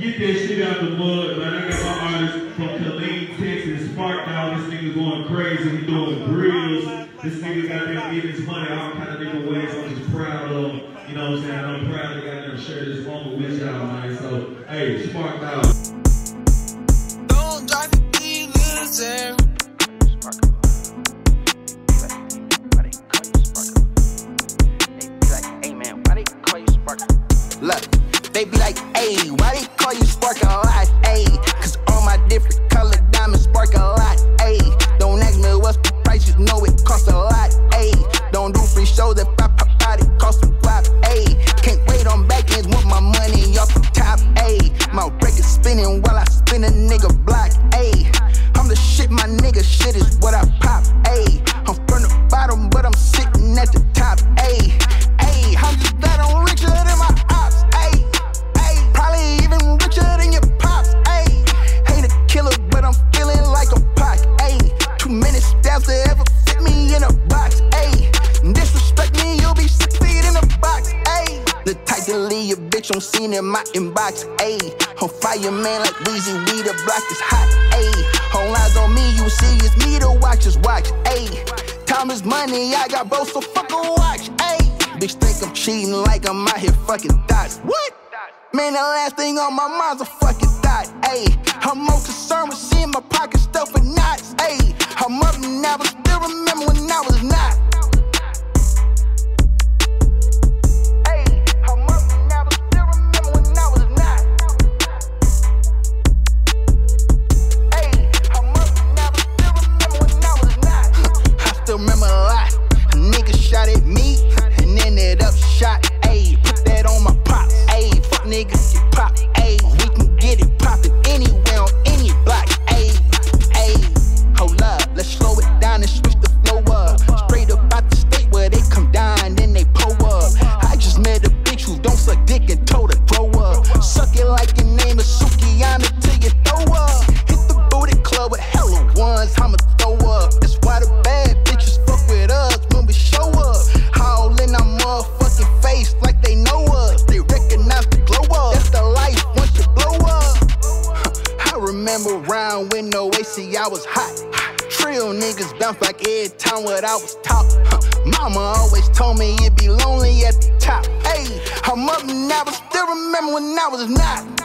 Get that shit out the mud, man. I got my artist from Killeen, Texas, Spark Dawg. This nigga going crazy. He doing grills. This nigga got there getting his money all kind of different ways. I'm just proud of him. You know what I'm saying? I'm proud to got there share this moment with y'all, man. So, hey, Spark Dawg. Don't drive the diesel. Look, they be like, ayy, why they call you Spark a lot? Ayy, cause all my different colored diamonds spark a lot. Ayy, don't ask me what's the price, you know it costs a lot. Ayy, don't do free shows if I bitch on scene in my inbox. Ayy, on fire, man, like Weezy, we the block is hot. Ayy, all eyes on me, you see it's me to watch, just watch. Ayy, time is money, I got both, so fuck a watch. Ayy, bitch think I'm cheating like I'm out here fucking dots. What? Man, the last thing on my mind's a fucking thought. Ayy, I'm more concerned with seeing my pocket stuff remember a lot. A nigga shot at me and ended up shot. Ayy, put that on my pops. Ayy, fuck niggas get pop. AC, I was hot. Trill niggas bounce like every time what I was. Huh. Mama always told me it'd be lonely at the top. Hey, I'm up now, but still remember when I was not.